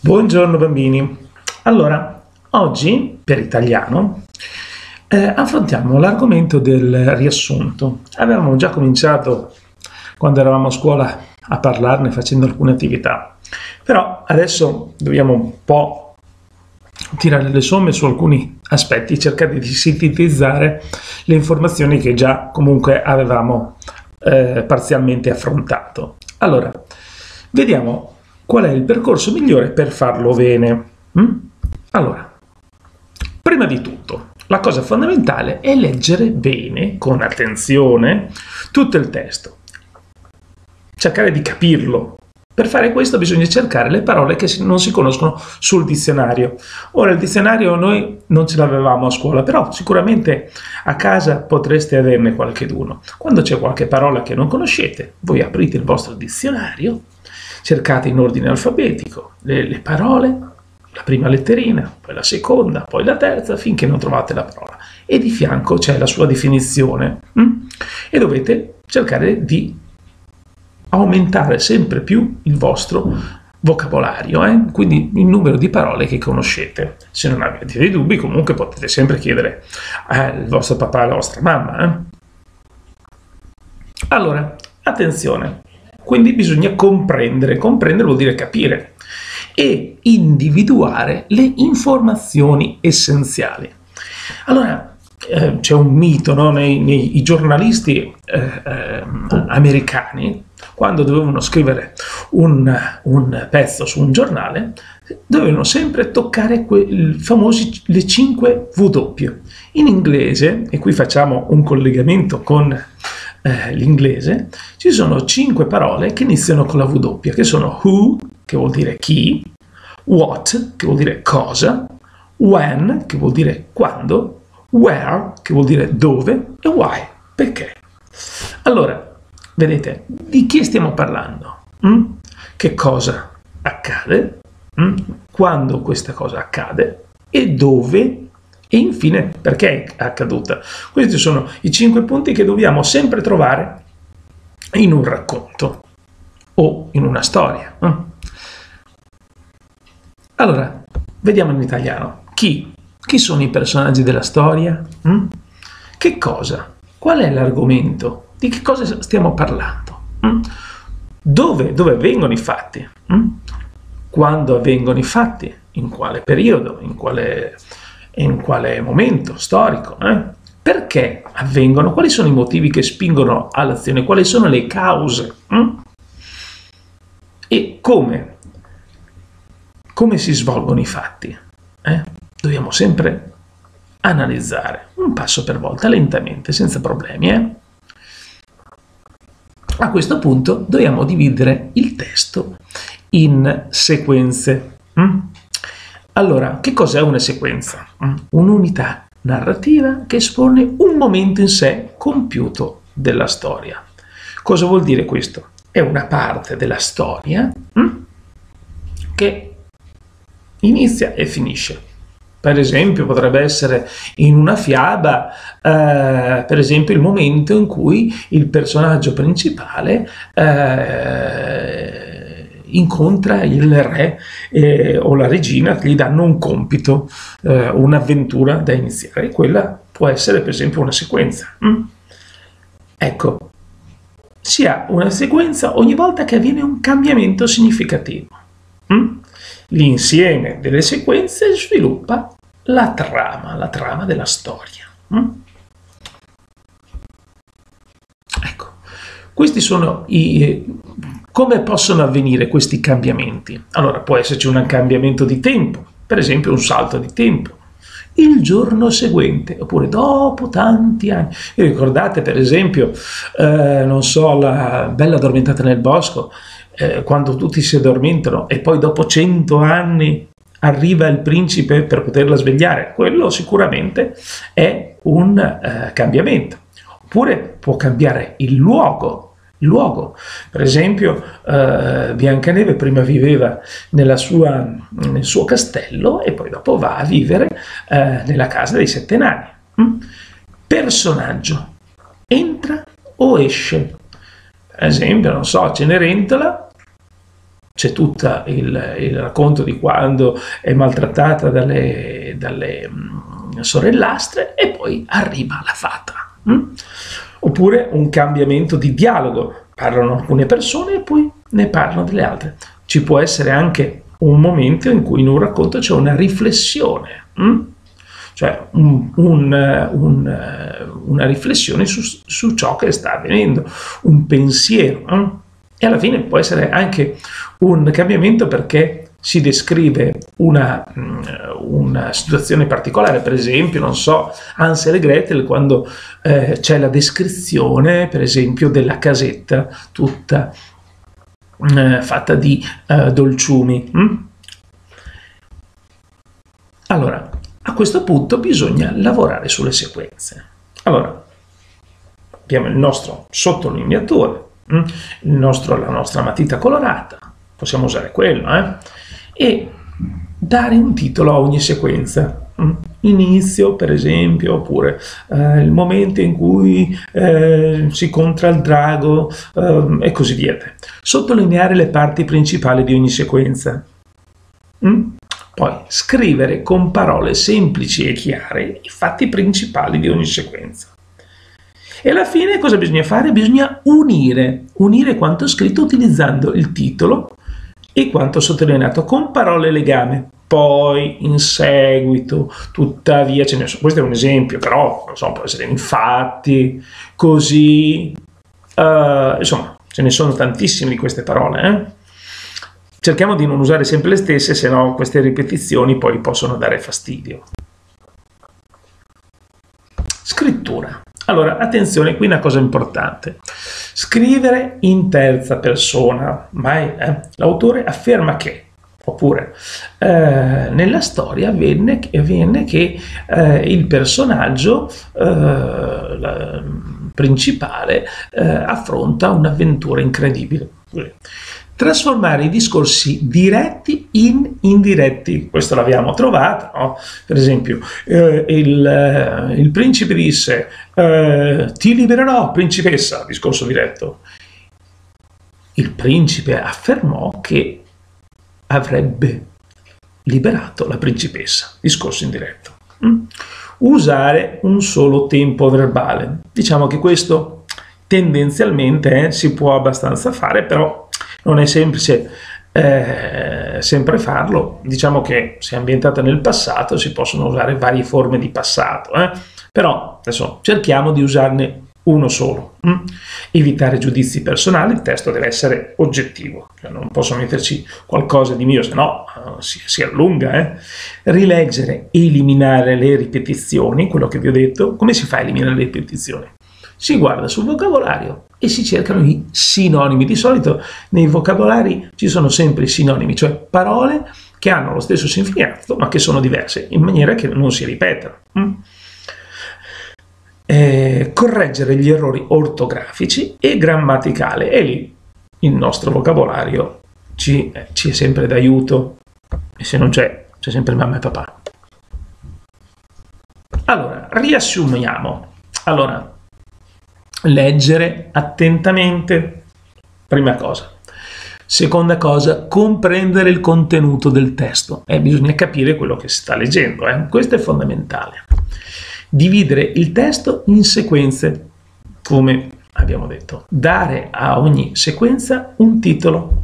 Buongiorno bambini. Allora, oggi per italiano eh, affrontiamo l'argomento del riassunto. Avevamo già cominciato quando eravamo a scuola a parlarne facendo alcune attività, però adesso dobbiamo un po' tirare le somme su alcuni aspetti, cercare di sintetizzare le informazioni che già comunque avevamo eh, parzialmente affrontato. Allora, vediamo qual è il percorso migliore per farlo bene. Mm? Allora, prima di tutto, la cosa fondamentale è leggere bene, con attenzione, tutto il testo. Cercare di capirlo. Per fare questo bisogna cercare le parole che non si conoscono sul dizionario. Ora il dizionario noi non ce l'avevamo a scuola, però sicuramente a casa potreste averne qualcheduno. Quando c'è qualche parola che non conoscete, voi aprite il vostro dizionario cercate in ordine alfabetico le, le parole, la prima letterina, poi la seconda, poi la terza, finché non trovate la parola. E di fianco c'è la sua definizione. Hm? E dovete cercare di aumentare sempre più il vostro vocabolario, eh? quindi il numero di parole che conoscete. Se non avete dei dubbi, comunque potete sempre chiedere al vostro papà alla vostra mamma. Eh? Allora, attenzione, quindi bisogna comprendere, comprendere vuol dire capire e individuare le informazioni essenziali. Allora, eh, c'è un mito no? nei, nei giornalisti eh, eh, americani, quando dovevano scrivere un, un, pezzo su un giornale, dovevano sempre toccare quei famosi le 5 W. In inglese, e qui facciamo un collegamento con eh, l'inglese, ci sono cinque parole che iniziano con la W, che sono who, che vuol dire chi, what, che vuol dire cosa, when, che vuol dire quando, where, che vuol dire dove, e why, perché. Allora, vedete, di chi stiamo parlando? Mm? Che cosa accade? Mm? Quando questa cosa accade? E dove e infine, perché è accaduta? Questi sono i cinque punti che dobbiamo sempre trovare in un racconto o in una storia. Mm. Allora, vediamo in italiano. Chi? Chi sono i personaggi della storia? Mm? Che cosa? Qual è l'argomento? Di che cosa stiamo parlando? Mm? Dove, dove avvengono i fatti? Quando avvengono i fatti? In quale periodo? In quale in quale momento storico, eh? perché avvengono, quali sono i motivi che spingono all'azione, quali sono le cause hm? e come, come si svolgono i fatti. Eh? Dobbiamo sempre analizzare un passo per volta, lentamente, senza problemi. Eh? A questo punto dobbiamo dividere il testo in sequenze. Allora, che cos'è una sequenza? Mm. Un'unità narrativa che espone un momento in sé compiuto della storia. Cosa vuol dire questo? È una parte della storia mm, che inizia e finisce. Per esempio, potrebbe essere in una fiaba, eh, per esempio, il momento in cui il personaggio principale eh, incontra il re eh, o la regina gli danno un compito, eh, un'avventura da iniziare. quella può essere per esempio una sequenza. Mm? Ecco, si ha una sequenza ogni volta che avviene un cambiamento significativo. Mm? L'insieme delle sequenze sviluppa la trama, la trama della storia. Mm? Ecco, questi sono i come possono avvenire questi cambiamenti? Allora può esserci un cambiamento di tempo, per esempio un salto di tempo, il giorno seguente, oppure dopo tanti anni. Vi ricordate, per esempio, eh, non so, la bella addormentata nel bosco, eh, quando tutti si addormentano e poi dopo cento anni arriva il principe per poterla svegliare. Quello sicuramente è un eh, cambiamento. Oppure può cambiare il luogo luogo. Per esempio, eh, Biancaneve prima viveva sua, nel suo castello e poi dopo va a vivere eh, nella casa dei sette nani. Mm? Personaggio. Entra o esce? Per esempio, non so, Cenerentola c'è tutto il, il, racconto di quando è maltrattata dalle, dalle mh, sorellastre e poi arriva la fata. Mh? Oppure un cambiamento di dialogo, parlano alcune persone e poi ne parlano delle altre. Ci può essere anche un momento in cui in un racconto c'è una riflessione. Mh? cioè un, un, un, una riflessione su, su, ciò che sta avvenendo, un pensiero. Eh? E alla fine può essere anche un cambiamento perché si descrive una, mm, una, situazione particolare, per esempio, non so, Ansel e Gretel, quando eh, c'è la descrizione, per esempio, della casetta tutta eh, fatta di eh, dolciumi. Mm? Allora, a questo punto bisogna lavorare sulle sequenze. Allora, abbiamo il nostro sottolineatore, mm? il nostro, la nostra matita colorata, possiamo usare quello, eh? E dare un titolo a ogni sequenza. Mm? Inizio, per esempio, oppure eh, il momento in cui eh, si contra il drago eh, e così via. Sottolineare le parti principali di ogni sequenza. Mm? Poi scrivere con parole semplici e chiare i fatti principali di ogni sequenza. E alla fine cosa bisogna fare? Bisogna unire, unire quanto scritto utilizzando il titolo e quanto sottolineato con parole legame. Poi in seguito, tuttavia, ce ne sono, questo è un esempio, però non so, può essere infatti, così, uh, insomma, ce ne sono tantissime di queste parole. Eh? Cerchiamo di non usare sempre le stesse, se no queste ripetizioni poi possono dare fastidio. Scrittura. Allora, attenzione, qui una cosa importante. Scrivere in terza persona, mai eh? l'autore afferma che, oppure eh, nella storia avvenne, avviene che eh, il personaggio eh, la, principale eh, affronta un'avventura incredibile trasformare i discorsi diretti in indiretti. Questo l'abbiamo trovato, no? per esempio, eh, il, eh, il, principe disse eh, ti libererò, principessa, discorso diretto. Il principe affermò che avrebbe liberato la principessa, discorso indiretto. Mm? Usare un solo tempo verbale. Diciamo che questo tendenzialmente eh, si può abbastanza fare, però non è semplice eh, sempre farlo. Diciamo che se ambientata nel passato si possono usare varie forme di passato, eh? però adesso cerchiamo di usarne uno solo. Hm? Evitare giudizi personali, il testo deve essere oggettivo, cioè non posso metterci qualcosa di mio, se no uh, si, si, allunga. Eh? Rileggere, eliminare le ripetizioni, quello che vi ho detto. Come si fa a eliminare le ripetizioni? Si guarda sul vocabolario e si cercano i sinonimi. Di solito nei vocabolari ci sono sempre i sinonimi, cioè parole che hanno lo stesso significato ma che sono diverse, in maniera che non si ripetano. Mm? Eh, correggere gli errori ortografici e grammaticali e lì il nostro vocabolario ci, eh, ci è sempre d'aiuto e se non c'è c'è sempre mamma e papà. Allora, riassumiamo. Allora, leggere attentamente, prima cosa. Seconda cosa, comprendere il contenuto del testo. Eh, bisogna capire quello che si sta leggendo, eh? questo è fondamentale. Dividere il testo in sequenze, come abbiamo detto. Dare a ogni sequenza un titolo.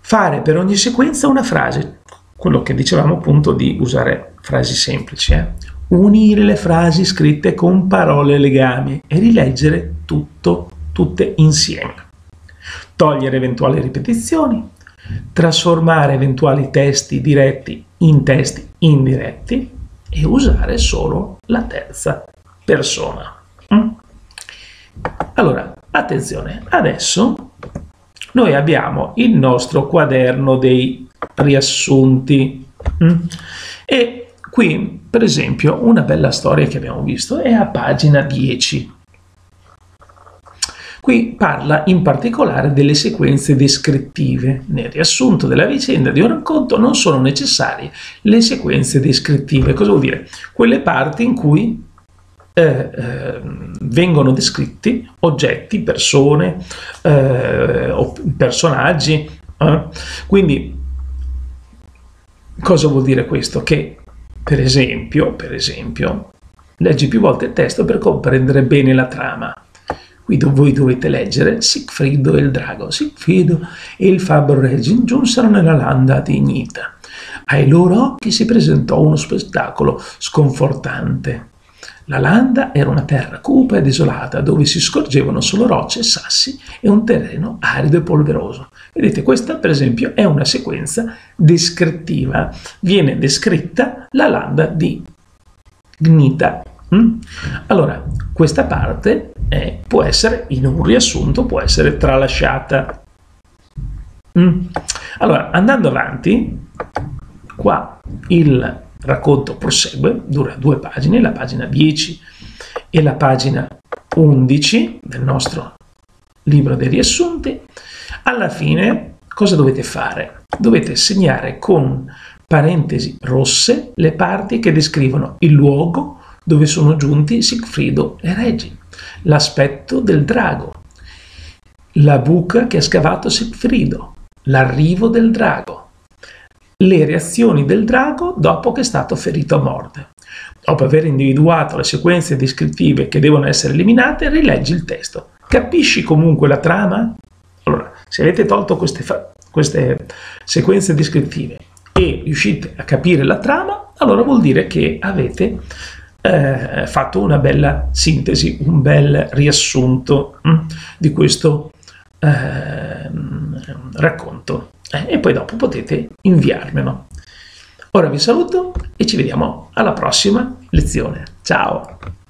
Fare per ogni sequenza una frase, quello che dicevamo appunto di usare frasi semplici. Eh? Unire le frasi scritte con parole legami e rileggere tutto, tutte insieme. Togliere eventuali ripetizioni, trasformare eventuali testi diretti in testi indiretti e usare solo la terza persona. Mm? Allora, attenzione, adesso noi abbiamo il nostro quaderno dei riassunti mm? e Qui, per esempio, una bella storia che abbiamo visto è a pagina 10. Qui parla in particolare delle sequenze descrittive. Nel riassunto della vicenda di un racconto non sono necessarie le sequenze descrittive. Cosa vuol dire? Quelle parti in cui eh, eh, vengono descritti oggetti, persone, eh, personaggi Eh? Quindi, cosa vuol dire questo? Che, per esempio, per esempio, leggi più volte il testo per comprendere bene la trama. Qui voi dovete leggere Sigfrido e il drago. Sigfrido e il fabbro Regin giunsero nella landa di Ignita. Ai loro occhi si presentò uno spettacolo sconfortante. La landa era una terra cupa e desolata dove si scorgevano solo rocce sassi e un terreno arido e polveroso. Vedete, questa per esempio è una sequenza descrittiva. Viene descritta la landa di Gnita. Mm? Allora, questa parte è, può essere, in un riassunto, può essere tralasciata. Mm? Allora, andando avanti, qua il racconto prosegue, dura due pagine, la pagina 10 e la pagina 11 del nostro libro dei riassunti. Alla fine cosa dovete fare? Dovete segnare con parentesi rosse le parti che descrivono il luogo dove sono giunti Sigfrido e Regi, l'aspetto del drago, la buca che ha scavato Sigfrido, l'arrivo del drago, le reazioni del drago dopo che è stato ferito a morte. Dopo aver individuato le sequenze descrittive che devono essere eliminate, rileggi il testo. Capisci comunque la trama? Allora, se avete tolto queste, queste sequenze descrittive e riuscite a capire la trama, allora vuol dire che avete eh, fatto una bella sintesi, un bel riassunto hm, di questo eh, racconto eh, e poi dopo potete inviarmelo. Ora vi saluto e ci vediamo alla prossima lezione. Ciao!